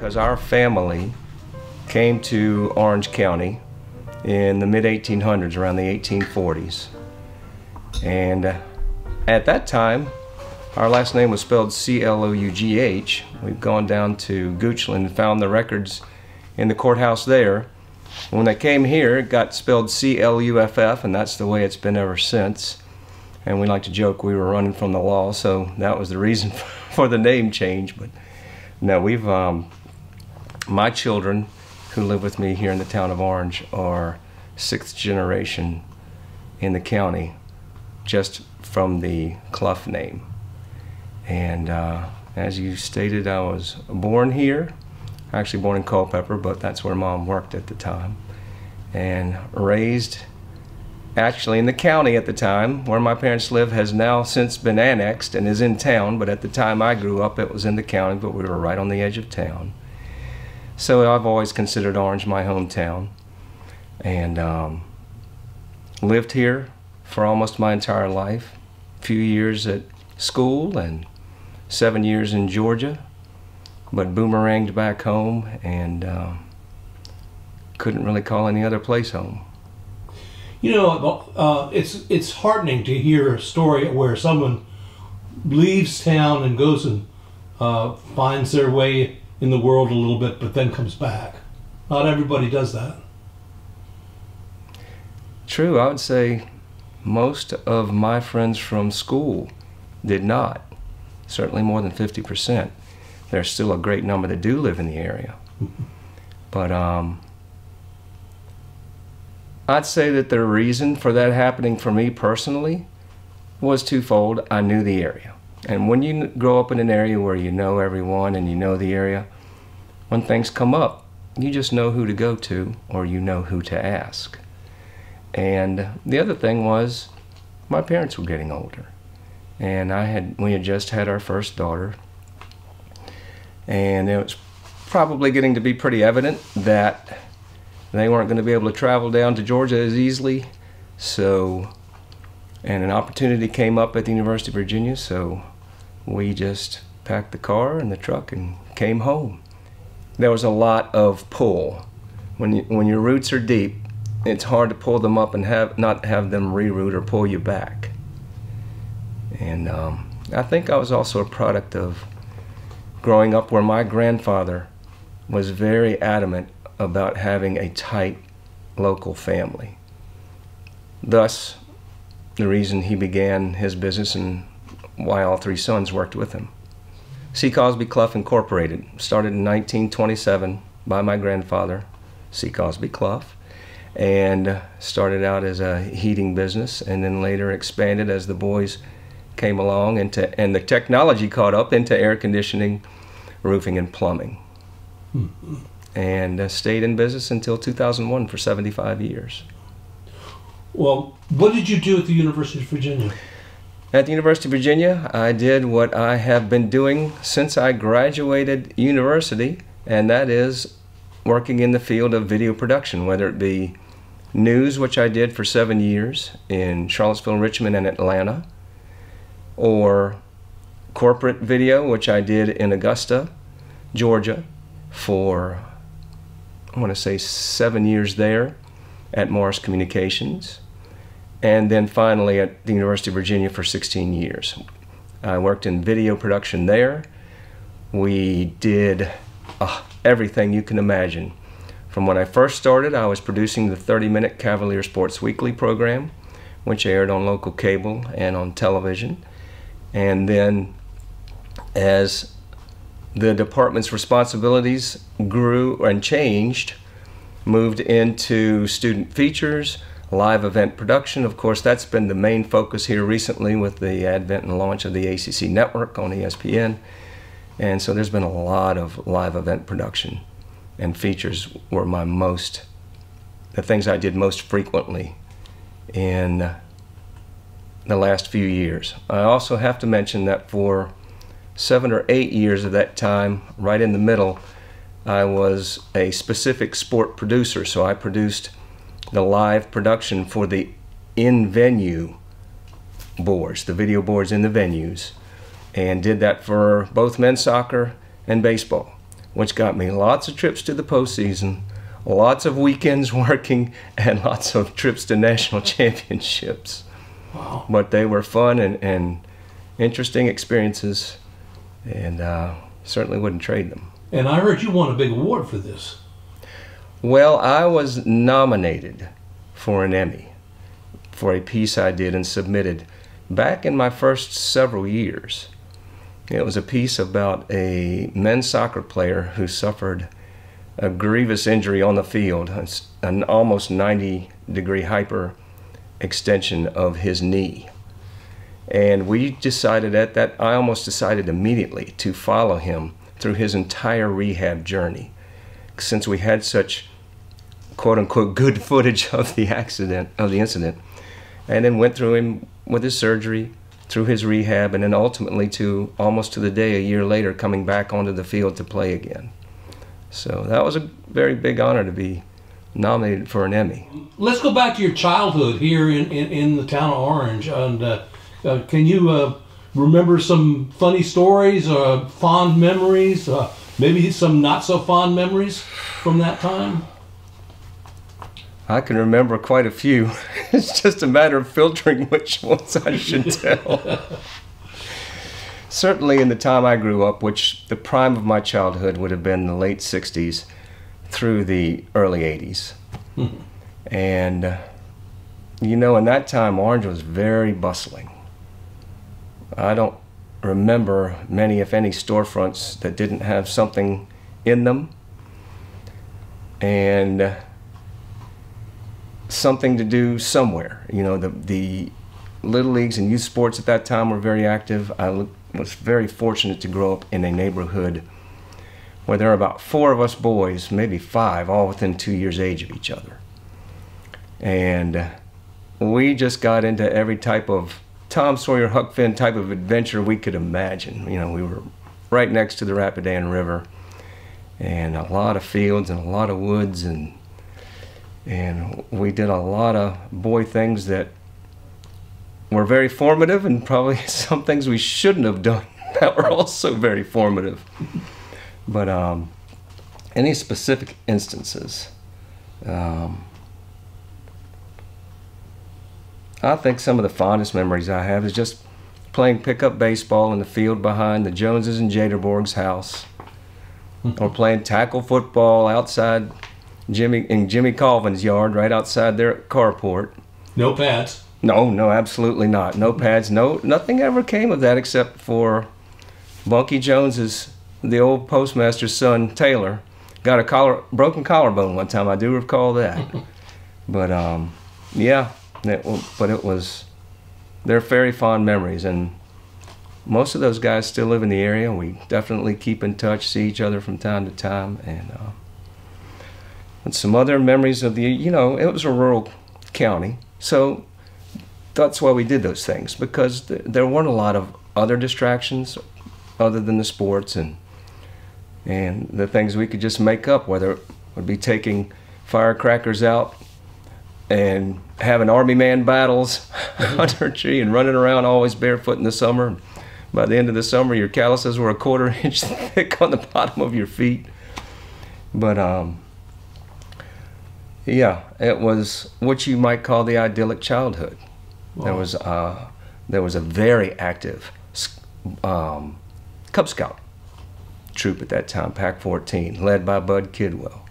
because our family came to Orange County in the mid 1800s, around the 1840s. And uh, at that time, our last name was spelled C L O U G H. We've gone down to Goochland and found the records in the courthouse there. When they came here, it got spelled C L U F F, and that's the way it's been ever since. And we like to joke we were running from the law, so that was the reason for the name change. But no, we've um, my children who live with me here in the town of Orange are sixth generation in the county just from the Cluff name. And uh, as you stated, I was born here, actually born in Culpeper, but that's where mom worked at the time, and raised actually in the county at the time where my parents live has now since been annexed and is in town but at the time i grew up it was in the county but we were right on the edge of town so i've always considered orange my hometown. And um, lived here for almost my entire life. A few years at school and seven years in georgia but boomeranged back home and uh, couldn't really call any other place home. You know, uh, it's it's heartening to hear a story where someone leaves town and goes and uh, finds their way in the world a little bit, but then comes back. Not everybody does that. True, I would say most of my friends from school did not. Certainly more than 50%. There's still a great number that do live in the area. but um, I'd say that the reason for that happening for me personally was twofold. I knew the area. And when you grow up in an area where you know everyone and you know the area, when things come up, you just know who to go to or you know who to ask. And the other thing was my parents were getting older. And I had we had just had our first daughter. And it was probably getting to be pretty evident that they weren't going to be able to travel down to Georgia as easily. So, and an opportunity came up at the University of Virginia, so we just packed the car and the truck and came home. There was a lot of pull. When, you, when your roots are deep, it's hard to pull them up and have not have them reroute or pull you back. And um, I think I was also a product of growing up where my grandfather was very adamant about having a tight local family. Thus, the reason he began his business and why all three sons worked with him. C. Cosby Cluff Incorporated started in 1927 by my grandfather, C. Cosby Cluff, and started out as a heating business and then later expanded as the boys came along into and the technology caught up into air conditioning, roofing, and plumbing. Mm -hmm and uh, stayed in business until 2001 for 75 years. Well, what did you do at the University of Virginia? At the University of Virginia, I did what I have been doing since I graduated university, and that is working in the field of video production, whether it be news, which I did for seven years in Charlottesville, Richmond, and Atlanta, or corporate video, which I did in Augusta, Georgia, for I want to say seven years there at Morris Communications, and then finally at the University of Virginia for 16 years. I worked in video production there. We did uh, everything you can imagine. From when I first started, I was producing the 30 minute Cavalier Sports Weekly program, which aired on local cable and on television. And then as the department's responsibilities grew and changed, moved into student features, live event production. Of course, that's been the main focus here recently with the advent and launch of the ACC network on ESPN. And so there's been a lot of live event production, and features were my most, the things I did most frequently in the last few years. I also have to mention that for seven or eight years of that time, right in the middle, I was a specific sport producer. So I produced the live production for the in venue boards, the video boards in the venues, and did that for both men's soccer and baseball. which got me lots of trips to the postseason, lots of weekends working, and lots of trips to national championships. Wow. But they were fun and, and interesting experiences, and uh, certainly wouldn't trade them. And I heard you won a big award for this. Well, I was nominated for an Emmy for a piece I did and submitted back in my first several years. It was a piece about a men's soccer player who suffered a grievous injury on the field, an almost 90 degree hyper extension of his knee. And we decided at that, I almost decided immediately to follow him through his entire rehab journey. Since we had such quote unquote good footage of the accident, of the incident, and then went through him with his surgery, through his rehab, and then ultimately to almost to the day a year later coming back onto the field to play again. So that was a very big honor to be nominated for an Emmy. Let's go back to your childhood here in, in, in the town of Orange. And uh, uh, can you uh, remember some funny stories or fond memories? Uh, maybe some not so fond memories from that time? I can remember quite a few. it's just a matter of filtering which ones I should tell. Certainly, in the time I grew up, which the prime of my childhood would have been the late 60s through the early 80s. Mm-hmm. And, you know, in that time, Orange was very bustling. I don't remember many, if any, storefronts that didn't have something in them. And uh, something to do somewhere. You know, the, the little leagues and youth sports at that time were very active. I was very fortunate to grow up in a neighborhood where there were about four of us boys, maybe five, all within two years age of each other. And uh, we just got into every type of Tom Sawyer, Huck Finn type of adventure we could imagine. You know, we were right next to the Rapidan River and a lot of fields and a lot of woods and and we did a lot of boy things that were very formative and probably some things we shouldn't have done that were also very formative. But um, any specific instances? Um, I think some of the fondest memories I have is just playing pickup baseball in the field behind the Joneses and Jaderborg's house, or playing tackle football outside Jimmy in Jimmy Colvin's yard, right outside their carport. No pads. No, no, absolutely not. No pads. No, nothing ever came of that except for Bunky Jones's, the old postmaster's son Taylor, got a collar, broken collarbone one time. I do recall that. but um, yeah, it, but it was they're very fond memories, and most of those guys still live in the area. We definitely keep in touch, see each other from time to time, and. Uh, and some other memories of the, you know, it was a rural county. So that's why we did those things because th- there weren't a lot of other distractions other than the sports and and the things we could just make up, whether it would be taking firecrackers out and having army man battles under a tree and running around always barefoot in the summer. By the end of the summer, your calluses were a quarter inch thick on the bottom of your feet. But um, yeah, it was what you might call the idyllic childhood. Wow. There was uh, there was a very active um, Cub Scout troop at that time, Pac 14, led by Bud Kidwell,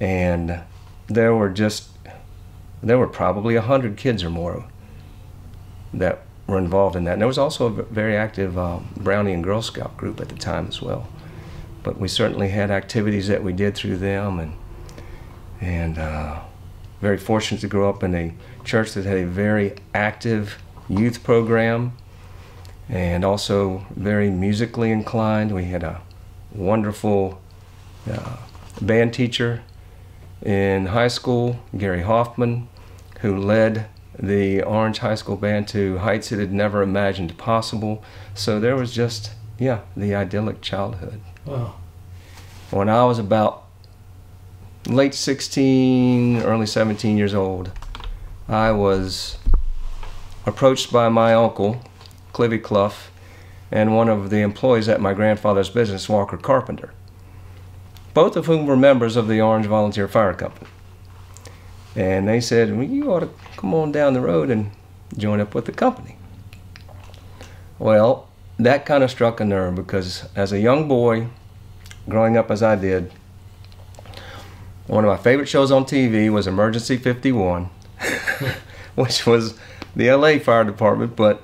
and there were just there were probably a hundred kids or more that were involved in that. And there was also a very active um, Brownie and Girl Scout group at the time as well. But we certainly had activities that we did through them and and uh, very fortunate to grow up in a church that had a very active youth program and also very musically inclined. We had a wonderful uh, band teacher in high school, Gary Hoffman, who led the Orange High School band to heights it had never imagined possible. So there was just, yeah, the idyllic childhood. Wow. When I was about late 16, early 17 years old, I was approached by my uncle, Clivy Cluff, and one of the employees at my grandfather's business, Walker Carpenter. both of whom were members of the Orange Volunteer Fire Company. And they said, well, you ought to come on down the road and join up with the company. Well, that kind of struck a nerve because as a young boy, growing up as I did, one of my favorite shows on TV was Emergency 51, which was the LA Fire Department. But,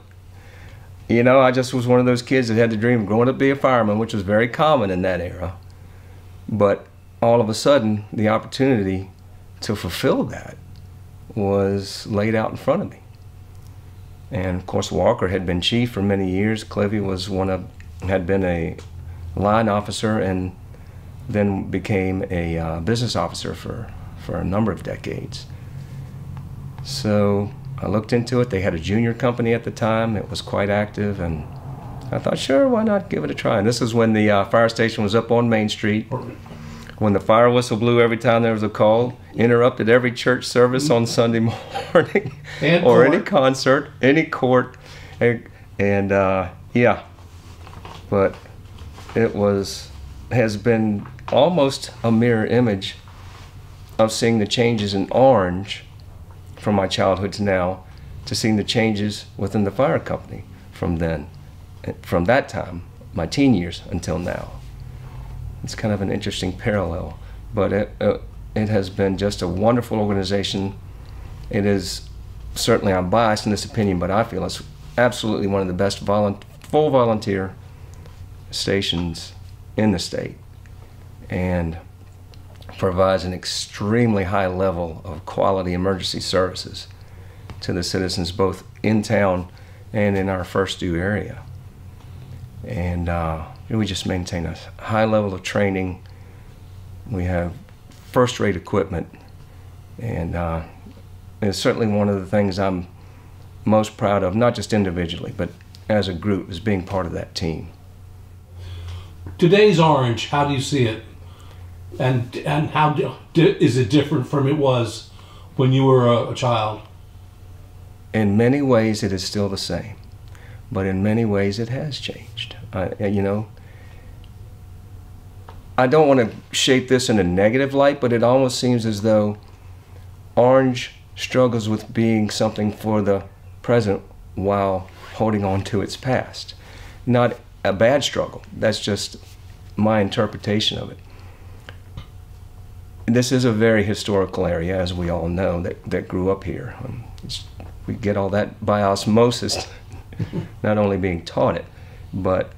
you know, I just was one of those kids that had the dream of growing up to be a fireman, which was very common in that era. But all of a sudden, the opportunity to fulfill that was laid out in front of me. And of course, Walker had been chief for many years. Clivey was one of, had been a line officer and then became a uh, business officer for, for a number of decades. So I looked into it. They had a junior company at the time. It was quite active, and I thought, sure, why not give it a try? And this is when the uh, fire station was up on Main Street when the fire whistle blew every time there was a call, interrupted every church service on Sunday morning, or court. any concert, any court, and, and uh, yeah, but it was has been almost a mirror image of seeing the changes in Orange from my childhood to now, to seeing the changes within the fire company from then, from that time, my teen years until now it's kind of an interesting parallel. But it, uh, it has been just a wonderful organization. It is certainly, I'm biased in this opinion, but I feel it's absolutely one of the best full volunteer stations in the state and provides an extremely high level of quality emergency services to the citizens both in town and in our first due area. And uh, we just maintain a high level of training. We have first rate equipment. And uh, it's certainly one of the things I'm most proud of, not just individually, but as a group, is being part of that team. Today's Orange, how do you see it? And and how do, is it different from it was when you were a, a child? In many ways, it is still the same, but in many ways, it has changed. I, you know, I don't want to shape this in a negative light, but it almost seems as though Orange struggles with being something for the present while holding on to its past. Not a bad struggle. That's just my interpretation of it. This is a very historical area, as we all know, that, that grew up here. Um, we get all that by osmosis, not only being taught it, but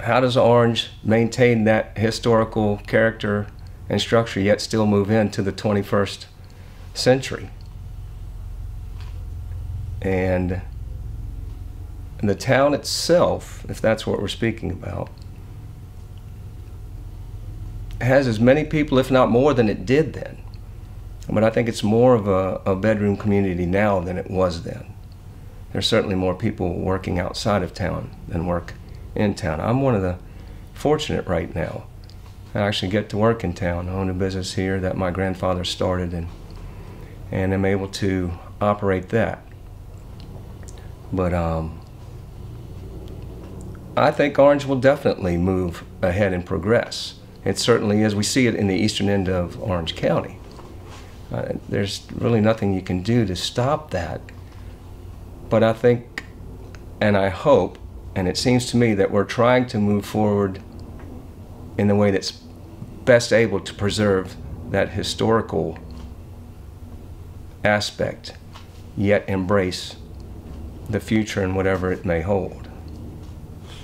how does Orange maintain that historical character and structure yet still move into the 21st century? And the town itself, if that's what we're speaking about, has as many people, if not more, than it did then. But I think it's more of a, a bedroom community now than it was then. There's certainly more people working outside of town than work in town. I'm one of the fortunate right now. I actually get to work in town. I own a business here that my grandfather started and and am able to operate that. But um, I think Orange will definitely move ahead and progress. It certainly is. We see it in the eastern end of Orange County. Uh, there's really nothing you can do to stop that. But I think, and I hope, and it seems to me that we're trying to move forward in the way that's best able to preserve that historical aspect, yet embrace the future and whatever it may hold.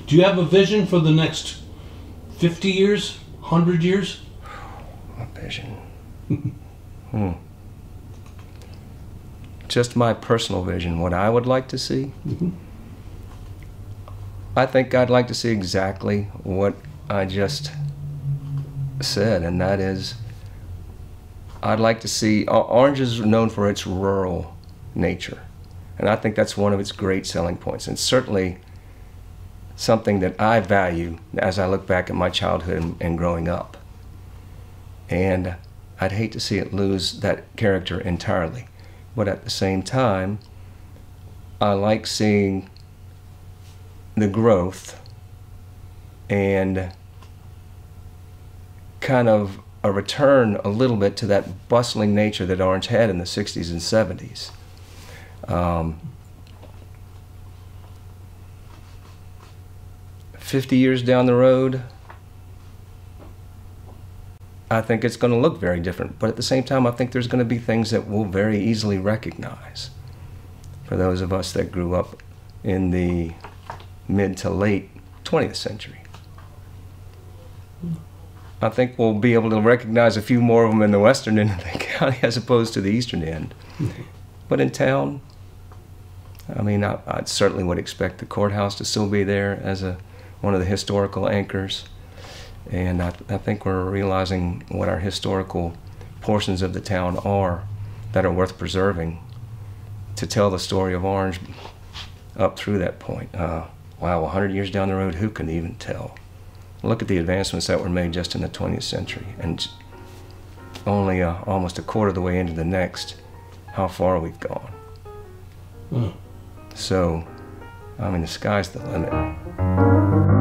Do you have a vision for the next 50 years, 100 years? A vision. hmm. Just my personal vision, what I would like to see. I think I'd like to see exactly what I just said, and that is I'd like to see Orange is known for its rural nature, and I think that's one of its great selling points, and certainly something that I value as I look back at my childhood and, growing up. And I'd hate to see it lose that character entirely, but at the same time, I like seeing the growth and kind of a return a little bit to that bustling nature that Orange had in the 60s and 70s. Um, 50 years down the road, I think it's going to look very different. But at the same time, I think there's going to be things that we'll very easily recognize for those of us that grew up in the mid to late 20th century. I think we'll be able to recognize a few more of them in the western end of the county as opposed to the eastern end. But in town, I mean, I, I, certainly would expect the courthouse to still be there as a one of the historical anchors. And I, I think we're realizing what our historical portions of the town are that are worth preserving to tell the story of Orange up through that point. Uh, wow, 100 years down the road, who can even tell? Look at the advancements that were made just in the 20th century, and only uh, almost a quarter of the way into the next, how far we've gone. Mm. So, I mean, the sky's the limit.